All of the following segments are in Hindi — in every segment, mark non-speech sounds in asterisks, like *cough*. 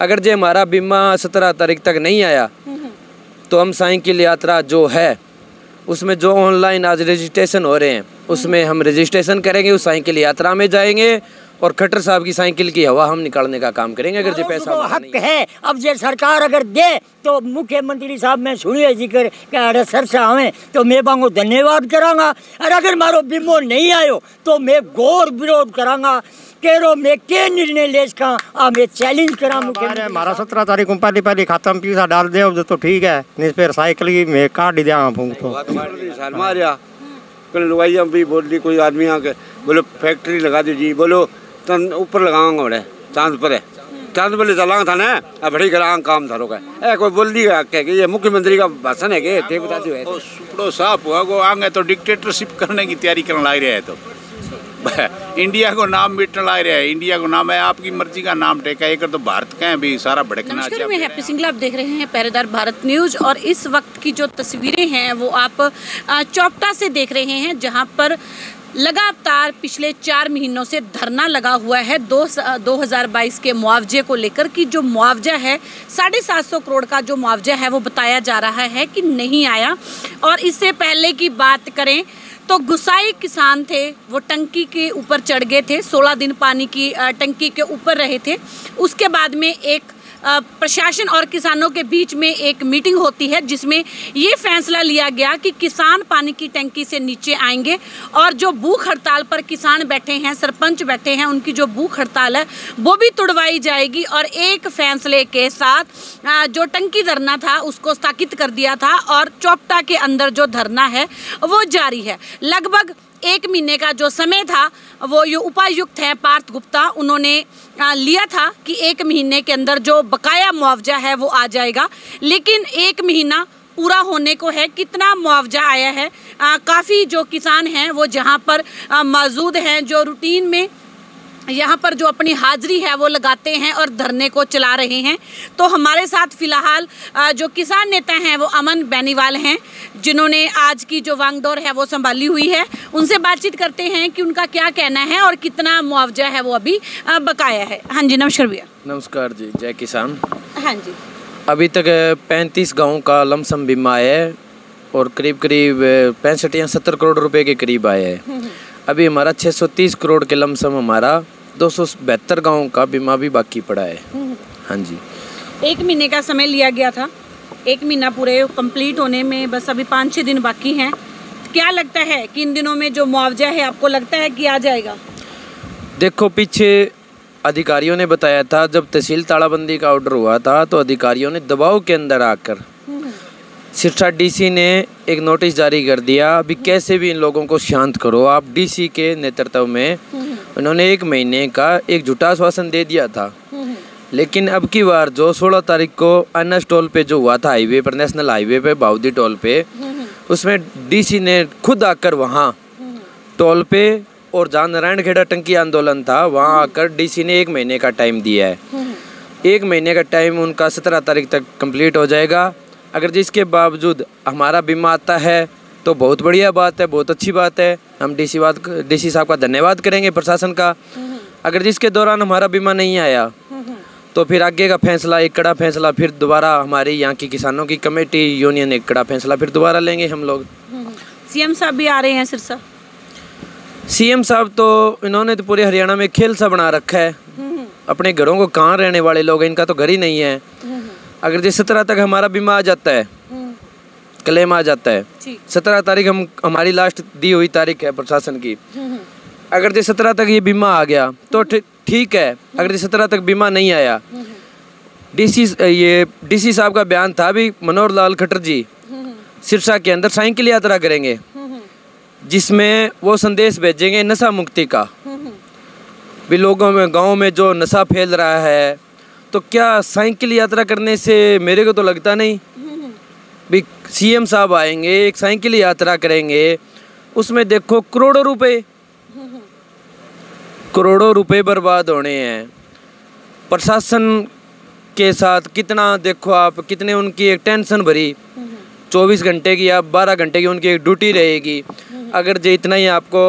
अगर जो हमारा बीमा सत्रह तारीख तक नहीं आया तो हम साइकिल यात्रा जो है, उसमें जो ऑनलाइन आज रजिस्ट्रेशन हो रहे हैं, उसमें हम रजिस्ट्रेशन करेंगे, उस साइकिल यात्रा में जाएँगे और खट्टर साहब की साइकिल की हवा हम निकालने का काम करेंगे अगर जो पैसा हमारा हक है। अब जे सरकार अगर दे तो मुख्यमंत्री साहब मैं सुनिए ज़िक्र अरे सर से आवे तो मैं बांगो धन्यवाद करांगा। और अगर मारो बीमो नहीं आयो तो मैं घोर विरोध करांगा। केरो मैं के निर्णय ले सका आ मैं चैलेंज करा मुख्यमंत्री हमारा सत्रह तारीख को पहली पहली खाता में पैसा डाल दे तो ठीक है। नहीं फिर साइकिल की मैं काट दिया फूंक तो। कल लुगाइया भी बोल दी कोई आदमी आके बोलो फैक्ट्री लगा दीजिए बोलो तन ऊपर लगाऊँगा बड़े चाँद पर है। चाँद पर चलांगा था ना अब बड़ी करांग काम था रोका। ए कोई बोल दी कह के ये मुख्यमंत्री का भाषण है के थे बता दो वो सुपड़ो साफ़ हुआ वो आगे तो डिक्टेटरशिप करने की तैयारी करने लग रहा है तो। *laughs* इंडिया को नाम मिटने लग रहा है इंडिया को नाम है आपकी मर्ज़ी का नाम टेका एक तो भारत का है भी सारा भड़कना मैं हैप्पी सिंगला आप देख रहे हैं पहरेदार भारत न्यूज़ और इस वक्त की जो तस्वीरें हैं वो आप चौपटा से देख रहे हैं जहाँ पर लगातार पिछले चार महीनों से धरना लगा हुआ है दो दो हज़ार बाईस के मुआवजे को लेकर कि जो मुआवजा है, साढ़े सात सौ करोड़ का जो मुआवजा है, वो बताया जा रहा है कि नहीं आया। और इससे पहले की बात करें तो गुसाई किसान थे, वो टंकी के ऊपर चढ़ गए थे 16 दिन पानी की टंकी के ऊपर रहे थे। उसके बाद में एक प्रशासन और किसानों के बीच में एक मीटिंग होती है, जिसमें ये फैसला लिया गया कि किसान पानी की टंकी से नीचे आएँगे और जो भूख हड़ताल पर किसान बैठे हैं, सरपंच बैठे हैं, उनकी जो भूख हड़ताल है, वो भी तुड़वाई जाएगी और एक फैसले के साथ जो टंकी धरना था, उसको स्थापित कर दिया था और चौपटा के अंदर जो धरना है, वो जारी है। लगभग एक महीने का जो समय था, वो ये उपायुक्त हैं पार्थ गुप्ता। उन्होंने लिया था कि एक महीने के अंदर जो बकाया मुआवजा है वो आ जाएगा। लेकिन एक महीना पूरा होने को है। कितना मुआवजा आया है? काफ़ी जो किसान हैं वो जहाँ पर मौजूद हैं, जो रूटीन में यहाँ पर जो अपनी हाजिरी है वो लगाते हैं और धरने को चला रहे हैं। तो हमारे साथ फ़िलहाल जो किसान नेता हैं वो अमन बैनीवाल हैं जिन्होंने आज की जो वांगडोर है वो संभाली हुई है। उनसे बातचीत करते हैं कि उनका क्या कहना है और कितना मुआवजा है वो अभी बकाया है। हाँ जी नमस्कार भैया। नमस्कार जी जय किसान। हाँ जी। अभी तक पैंतीस गाँव का लमसम बीमा आया है और करीब करीब पैंसठ या सत्तर करोड़ रुपए के करीब आया है। अभी हमारा 630 करोड़ के लमसम हमारा दो सौ बहत्तर गाँव का बीमा भी बाकी पड़ा है। हाँ जी। एक महीने का समय लिया गया था। एक महीना पूरे कंप्लीट होने में बस अभी पाँच छः दिन बाकी हैं। क्या लगता है कि इन दिनों में जो मुआवजा है आपको लगता है कि आ जाएगा? देखो पीछे अधिकारियों ने बताया था जब तहसील तालाबंदी का ऑर्डर हुआ था तो अधिकारियों ने दबाव के अंदर आकर सिरसा डीसी ने एक नोटिस जारी कर दिया अभी कैसे भी इन लोगों को शांत करो आप डीसी के नेतृत्व में उन्होंने एक महीने का एक झूठा आश्वासन दे दिया था। लेकिन अब की बार जो 16 तारीख को एन टोल पे जो हुआ था, हाईवे पर, नेशनल हाईवे पे बाउदी टोल पे, उसमें डीसी ने खुद आकर वहाँ टोल पे और जहाँ नारायण खेड़ा टंकी आंदोलन था, वहाँ आकर डीसी ने एक महीने का टाइम दिया है। एक महीने का टाइम उनका सत्रह तारीख तक कंप्लीट हो जाएगा। अगर जिसके बावजूद हमारा बीमा आता है तो बहुत बढ़िया बात है बहुत अच्छी बात है। हम डीसी बात डीसी साहब का धन्यवाद करेंगे प्रशासन का। अगर जिसके दौरान हमारा बीमा नहीं आया तो फिर आगे का फैसला एक कड़ा फैसला फिर दोबारा हमारी यहाँ की किसानों की कमेटी यूनियन एक कड़ा फैसला फिर दोबारा लेंगे हम लोग। सीएम साहब भी आ रहे हैं सिरसा। सीएम साहब तो इन्होंने तो पूरे हरियाणा में खेल सा बना रखा है। अपने घरों को कहाँ रहने वाले लोग हैं? इनका तो घर ही नहीं है। अगर जिस तरह तक हमारा बीमा आ जाता है क्लेम आ जाता है। सत्रह तारीख हम हमारी लास्ट दी हुई तारीख है प्रशासन की। अगर जिस सत्रह तक ये बीमा आ गया तो ठीक है। अगर जिस सत्रह तक बीमा नहीं आया डीसी ये डीसी साहब का बयान था अभी मनोहर लाल खट्टर जी। सिरसा के अंदर साइकिल यात्रा करेंगे। जिसमें वो संदेश भेजेंगे नशा मुक्ति का। भी लोगों में गाँव में जो नशा फैल रहा है तो क्या साइकिल यात्रा करने से मेरे को तो लगता नहीं। भी सीएम साहब आएँगे, एक साइकिल यात्रा करेंगे, उसमें देखो करोड़ों रुपए। करोड़ों रुपए बर्बाद होने हैं। प्रशासन के साथ कितना, देखो आप, कितने उनकी एक टेंशन भरी। चौबीस घंटे की या बारह घंटे की उनकी एक ड्यूटी रहेगी। अगर जो इतना ही आपको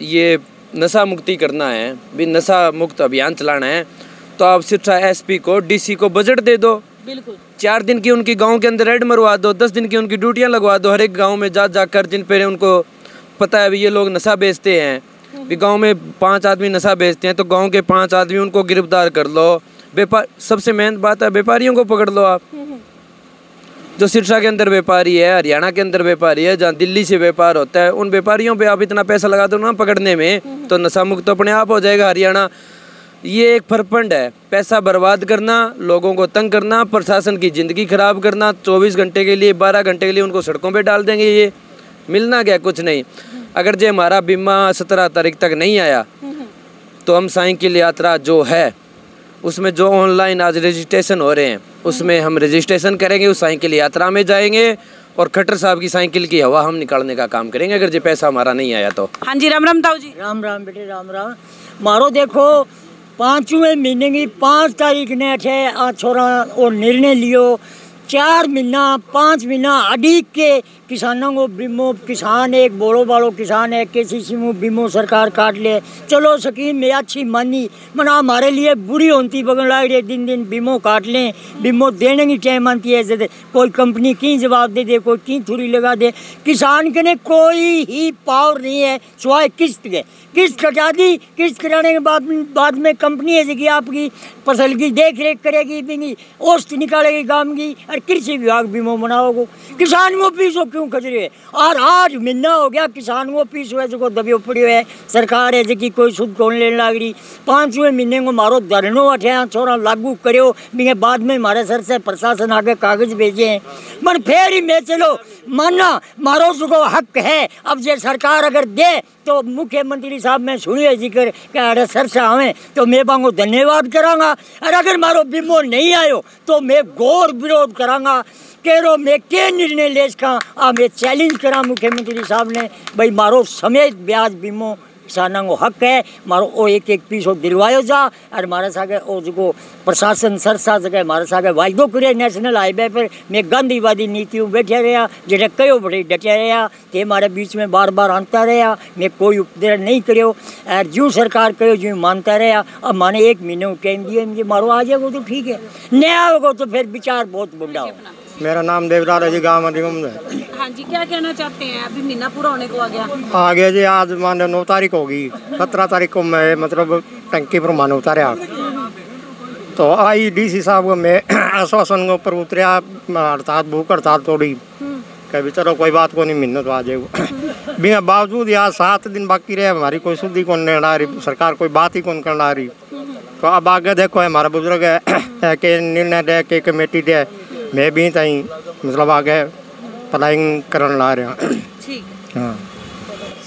ये नशा मुक्ति करना है, भी नशा मुक्त अभियान चलाना है तो आप शिक्षा एसपी को डीसी को बजट दे दो। बिल्कुल। चार दिन की उनकी गाँव के अंदर रेड मरवा दो दस दिन की उनकी ड्यूटियाँ लगवा दो हर एक गाँव में जा जाकर जिन पे उनको पता है भी ये लोग नशा बेचते हैं। भी गाँव में पाँच आदमी नशा बेचते हैं तो गाँव के पाँच आदमी उनको गिरफ़्तार कर लो। व्यापार सबसे मेन बात है व्यापारियों को पकड़ लो आप। जो सिरसा के अंदर व्यापारी है हरियाणा के अंदर व्यापारी है जहाँ दिल्ली से व्यापार होता है उन व्यापारियों पे आप इतना पैसा लगा दो ना पकड़ने में तो नशा मुक्त तो अपने आप हो जाएगा। हरियाणा ये एक फरफंड है। पैसा बर्बाद करना लोगों को तंग करना प्रशासन की ज़िंदगी खराब करना 24 घंटे के लिए 12 घंटे के लिए उनको सड़कों पे डाल देंगे ये। मिलना क्या कुछ नहीं। अगर जो हमारा बीमा सत्रह तारीख तक नहीं आया तो हम साइकिल यात्रा जो है उसमें जो ऑनलाइन आज रजिस्ट्रेशन हो रहे हैं उसमें हम रजिस्ट्रेशन करेंगे उस साइकिल यात्रा में जाएँगे और खट्टर साहब की साइकिल की हवा हम निकालने का काम करेंगे। अगर जो पैसा हमारा नहीं आया तो। हाँ जी राम राम ताऊ जी। राम राम बेटे राम राम। मारो देखो पाँचवें महीने की पाँच तारीख ने अठे आ और निर्णय लियो। चार महीना, पाँच महीना अड़ीक के किसानों को बीमो, किसान एक, बोलो बालो किसान है के सी में बीमो सरकार काट ले। चलो स्कीम में अच्छी मानी, मना हमारे लिए बुरी होती, बगन लाग रही दिन दिन बीमो काट लें, बीमो देने की टाइम आती है, जैसे कोई कंपनी की जवाब दे दे, कोई की थुरी लगा दे। किसान के ने कोई ही पावर नहीं है, सिवाय किस्त के। किस्त कटा दी, किस्त कटाने के बाद बाद में कंपनी है कि आपकी फ़सल की देख रेख करेगी, बिंगी औस्त निकालेगी काम की, और कृषि विभाग बीमो बनाओगे। किसान को पीसो क्यों खजरे और आज महीना हो गया, किसान को पीस हुए जो दबियो पड़ी है। सरकार है जी कोई सुध कौन लेने लग रही। पाँचवें महीने को मारो धरनो अठे छोरा लागू करो बिंगे बाद में हमारे सर से प्रशासन आगे कागज़ भेजे हैं। मन फिर ही मैं चलो। मानना मारो सुको हक है। अब जे सरकार अगर दे तो मुख्यमंत्री साहब, मैं सुनिए ज़िक्र कि अरे सर से आवे तो मैं बांगो धन्यवाद करांगा। और अगर मारो बीमो नहीं आयो तो मैं घोर विरोध करांगा। केरो मैं के निर्णय ले सका आ मैं चैलेंज करा मुख्यमंत्री साहब ने, भाई मारो समेत ब्याज बीमो किसानों को हक है, मारो ओ एक एक पीस दिलवायो जा और मारे सागे ओ जो प्रशासन सरसा जगह मारे सागे वायदो करे नेशनल हाईवे पर। मैं गांधीवादी नीतियों बैठे रहा जेटे कयो बड़े डटे रहा ते मारे बीच में बार बार आंता रहा मैं कोई उपदेश नहीं करो और जो सरकार कहो जो मानता रहा अब माने एक महीने टाइम मुझे मारो आ जाएगा तो ठीक है। नहीं आओगे तो फिर विचार बहुत बुढ़ा हो। मेरा नाम देवराज है जी गाँव अधिगम है। हाँ जी क्या कहना चाहते हैं? अभी महीना पूरा होने को आ गया। आ गया जी आज मान लो नौ तारीख होगी। सत्रह तारीख को मैं मतलब टंकी पर मान उतारा तो आई डीसी साहब को मैं *clears throat* आश्वासन के ऊपर उतरिया हड़ताल भूख हड़ताल तोड़ी कभी चलो कोई बात को नहीं मिन्नत आ जाएगा। *clears throat* बिना बावजूद यहाँ सात दिन बाकी रहे हमारी कोई सुधी कौन नहीं आ रही सरकार कोई बात ही कौन करना आ रही। तो अब आगे देखो हमारा बुज़ुर्ग है *clears throat* के निर्णय दे के कमेटी दे। मैं भी तई मतलब आगे प्लानिंग करने ला रहा। ठीक। हाँ।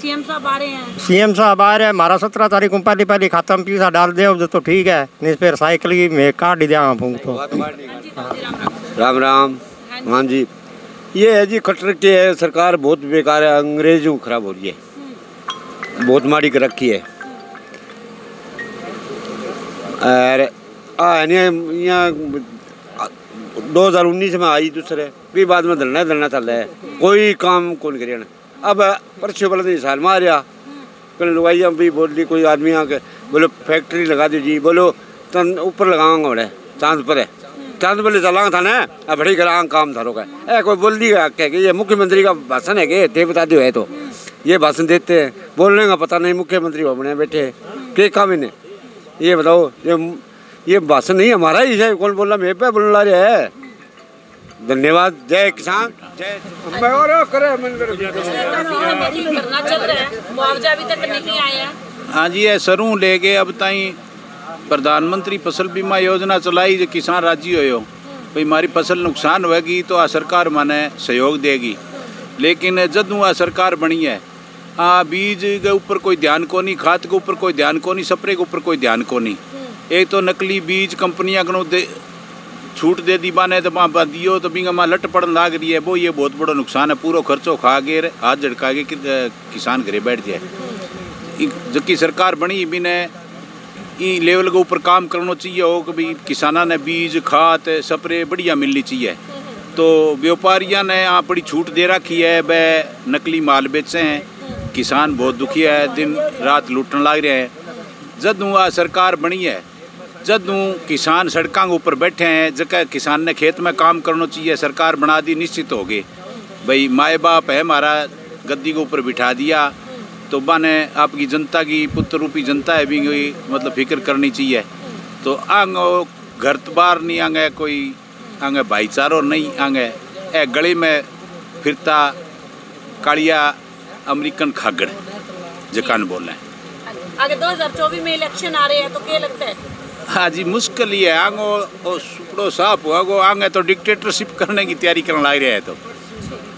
सीएम साहब आ रहे हैं। सीएम साहब आ रहे हैं हमारा सत्रह तारीख को पहली पहली खाता में पैसा डाल दे तो ठीक है नहीं फिर साइकिल की मैं काट ही दिया फूक तो। राम राम। हाँ जी। ये है जी खटर के है सरकार बहुत बेकार है अंग्रेज़ों खराब हो रही है। बहुत माड़ी कर रखी है। और आ नहीं यहाँ दो हज़ार उन्नीस में आई दूसरे फिर बाद में धरना धरना चल रहा है कोई काम कौन करे अब परसों वाले दिन साल मारिया। कल लुगाइया भी बोल दी कोई आदमी आके बोलो, फैक्ट्री लगा दो जी, बोलो, तन ऊपर लगाऊँगा बड़े चाँद पर है। चाँद पर चलांगा था ना, अब बड़ी करांग काम थारो का ए कोई बोल दी क्या कि ये मुख्यमंत्री का भाषण है कि ते बता दो है तो ये भाषण देते हैं। बोलने का पता नहीं मुख्यमंत्री हो बने बैठे के काम इन्हें? ये बताओ, ये ये भाषण नहीं हमारा ही है। कौन बोल रहा मैं पे बोलने ला रहा है। धन्यवाद। जय किसान। जय और करे मंदिर धरना चल रहा है। मुआवजा अभी तक नहीं आया। हाँ जी ये सरू लेके अब ताई प्रधानमंत्री फ़सल बीमा योजना चलाई जो किसान राज़ी हो। भाई हमारी फ़सल नुकसान होगी तो आ सरकार माने सहयोग देगी। लेकिन जदू आ सरकार बनी है आ बीज के ऊपर कोई ध्यान को नहीं खाद के ऊपर कोई ध्यान को नहीं स्प्रे के ऊपर कोई ध्यान को नहीं। एक तो नकली बीज कंपनियाँ को दे, छूट दे दी बाने तो वहाँ दियो तो बिंगा माँ लट पड़न लाग रही है। वो ये बहुत बड़ा नुकसान है, पूरा खर्चो खा के हाथ झटका के किसान घरे बैठ जाए। जबकि सरकार बनी बिने ई लेवल के ऊपर काम करना चाहिए हो कि किसाना ने बीज, खाद, स्प्रे बढ़िया मिलनी चाहिए। तो व्यापारियों ने यहाँ बड़ी छूट दे रखी है वह नकली माल बेचे हैं। किसान बहुत दुखी है, दिन रात लूटने लग रहे हैं। जद सरकार बनी है जदू किसान के ऊपर बैठे हैं जगह किसान ने खेत में काम करना चाहिए, सरकार बना दी, निश्चित हो गए। भाई माए बाप है हमारा गद्दी के ऊपर बिठा दिया तो बाने आपकी जनता की, पुत्र रूपी जनता है भी मतलब फ़िक्र करनी चाहिए। तो आंग घर बार नहीं आंगे, कोई आंगे भाईचारो नहीं आंगे। ए गली में फिरता कालिया अमेरिकन खागड़, जकान बोल। रहे हैं आगे 2024 में इलेक्शन आ रहे हैं तो क्या लगता है? हाँ जी मुश्किल ही है। आंगो, ओ, सुपड़ो साफ़ हुआ गो आगे तो डिक्टेटरशिप करने की तैयारी करने लग रहे हैं तो।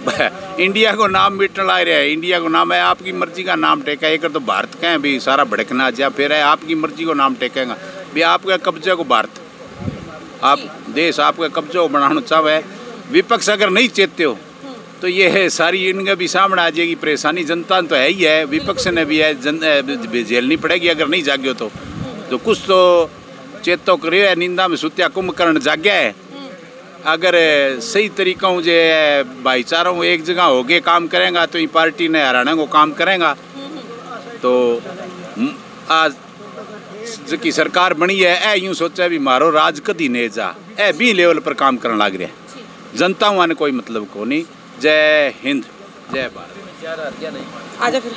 *laughs* इंडिया को नाम मिटने लग रहा है। इंडिया को नाम है, आपकी मर्ज़ी का नाम टेका। एक तो भारत का है भी सारा भड़कना जा फिर है, आपकी मर्ज़ी को नाम टेकेगा। भी आपका कब्जे को भारत। आप, देश आपका कब्जा को बनाना चाहे विपक्ष अगर नहीं चेतते हो तो ये है, सारी इनके भी सामने आ जाएगी, परेशानी। जनता तो है ही है, विपक्ष ने भी है, जन झेलनी पड़ेगी, अगर नहीं जागे तो। तो कुछ तो चेतो करे है निंदा में सुत्या कुंभकर्ण जाग्या है। अगर सही तरीका जो है भाईचारों में एक जगह हो के काम करेगा तो ये पार्टी ने हरियाणा को काम करेगा। तो आज की सरकार बनी है ए यूँ सोचा भी मारो राज कदी ने जा। ए भी लेवल पर काम करने लग रहा है। जनता ने कोई मतलब को नहीं जय हिंद जय भारत। आजा फिर।